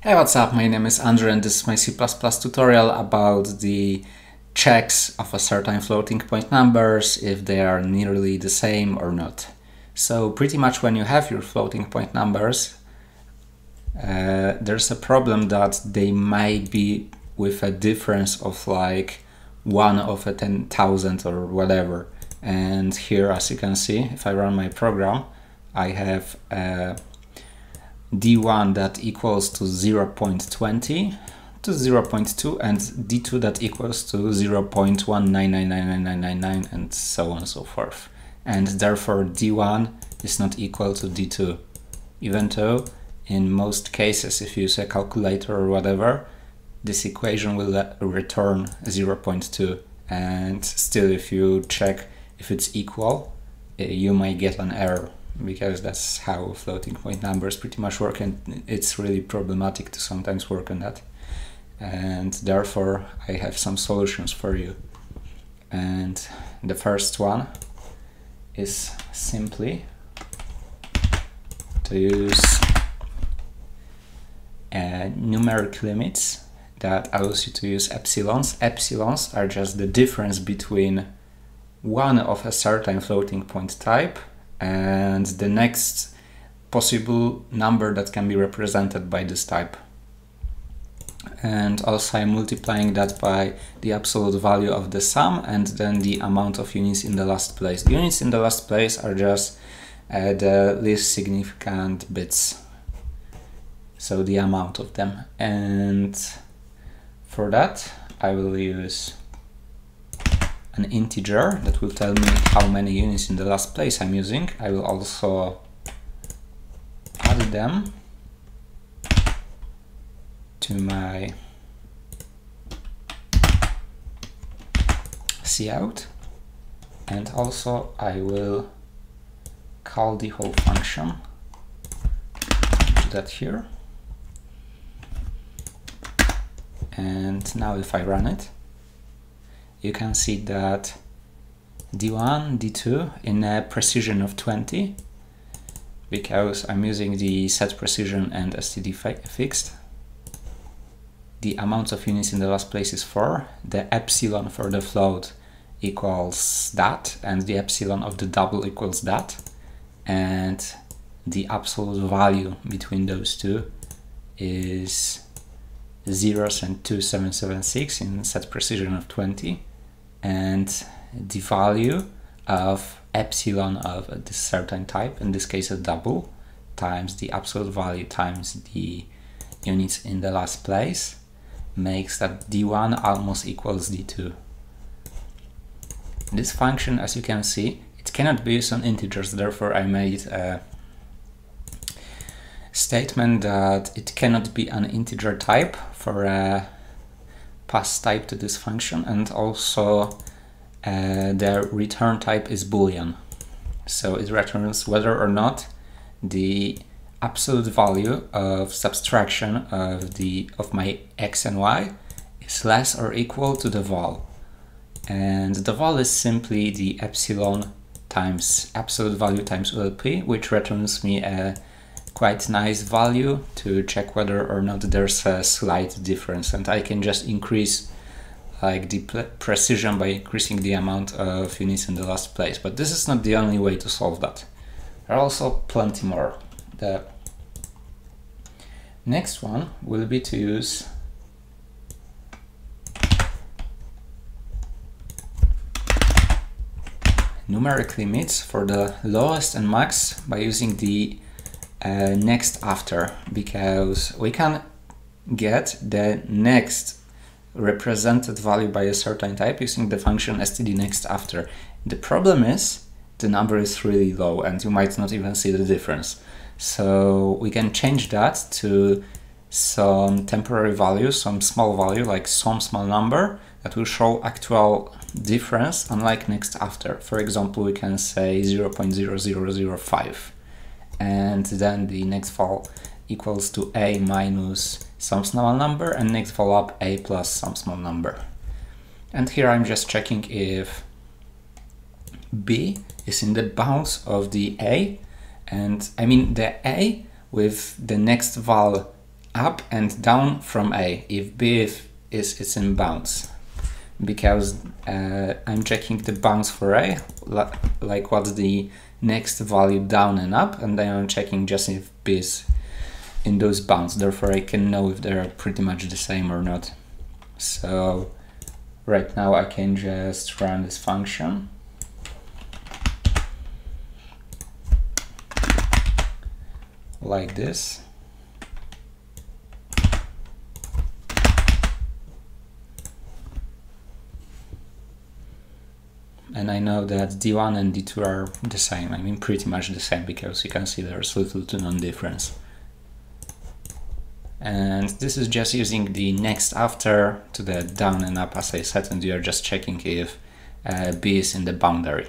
Hey, what's up? My name is Andrew and this is my C++ tutorial about the checks of a certain floating point numbers if they are nearly the same or not. So pretty much when you have your floating point numbers, uh, there's a problem that they might be with a difference of like 1 of a 10,000 or whatever. And here, as you can see, if I run my program, I have a d1 that equals to 0.20 to 0.2 and d2 that equals to 0.1999999 and so on and so forth. And therefore d1 is not equal to d2, even though in most cases if you use a calculator or whatever, this equation will return 0.2 and still if you check if it's equal, eh, you might get an error because that's how floating point numbers pretty much work and it's really problematic to sometimes work on that and therefore I have some solutions for you and the first one is simply to use uh, numeric limits that allows you to use epsilons. Epsilons are just the difference between one of a certain floating point type and the next possible number that can be represented by this type. And also I'm multiplying that by the absolute value of the sum and then the amount of units in the last place. The units in the last place are just uh, the least significant bits, so the amount of them. And for that I will use an integer that will tell me how many units in the last place I'm using. I will also add them to my cout. And also I will call the whole function. Do that here. And now if I run it you can see that D1, D2 in a precision of 20 because I'm using the set precision and std fixed. The amount of units in the last place is 4, the epsilon for the float equals that and the epsilon of the double equals that. And the absolute value between those two is zeros and 2776 in set precision of 20 and the value of epsilon of a certain type, in this case a double, times the absolute value times the units in the last place makes that d1 almost equals d2. This function, as you can see, it cannot be used on integers, therefore I made a statement that it cannot be an integer type for a pass type to this function and also uh, the return type is boolean. So it returns whether or not the absolute value of subtraction of the of my x and y is less or equal to the val. And the val is simply the epsilon times absolute value times LP, which returns me a quite nice value to check whether or not there's a slight difference. And I can just increase like the precision by increasing the amount of units in the last place. But this is not the only way to solve that. There are also plenty more. The next one will be to use numeric limits for the lowest and max by using the uh, next after because we can get the next represented value by a certain type using the function std next after. The problem is the number is really low and you might not even see the difference. So we can change that to some temporary value, some small value like some small number that will show actual difference unlike next after. For example, we can say 0.0005 and then the next val equals to a minus some small number and next val up a plus some small number. And here I'm just checking if b is in the bounds of the a and I mean the a with the next val up and down from A if B is, is in bounds because uh, I'm checking the bounds for A like what's the next value down and up and then I'm checking just if B in those bounds therefore I can know if they're pretty much the same or not. So right now I can just run this function. Like this and I know that D1 and D2 are the same, I mean pretty much the same because you can see there's little to none difference. And this is just using the next after to the down and up as I said and you're just checking if uh, B is in the boundary.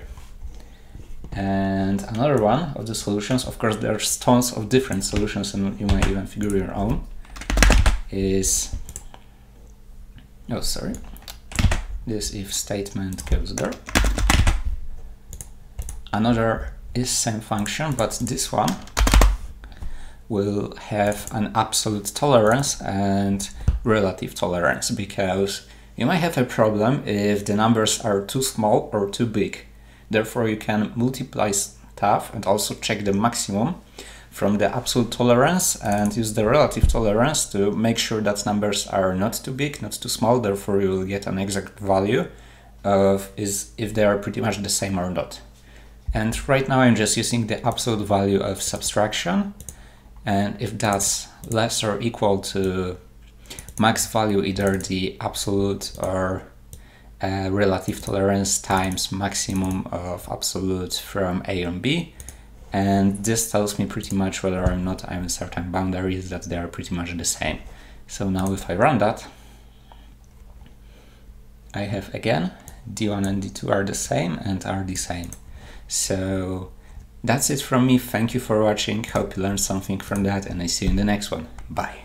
And another one of the solutions, of course there's tons of different solutions and you might even figure your own, is, oh sorry, this if statement goes there. Another is same function, but this one will have an absolute tolerance and relative tolerance because you might have a problem if the numbers are too small or too big. Therefore, you can multiply stuff and also check the maximum from the absolute tolerance and use the relative tolerance to make sure that numbers are not too big, not too small. Therefore, you will get an exact value of is if they are pretty much the same or not. And right now I'm just using the absolute value of subtraction. And if that's less or equal to max value, either the absolute or uh, relative tolerance times maximum of absolute from A and B. And this tells me pretty much whether or not I'm in certain boundaries that they are pretty much the same. So now if I run that, I have again D1 and D2 are the same and are the same. So that's it from me. Thank you for watching. Hope you learned something from that and I see you in the next one. Bye.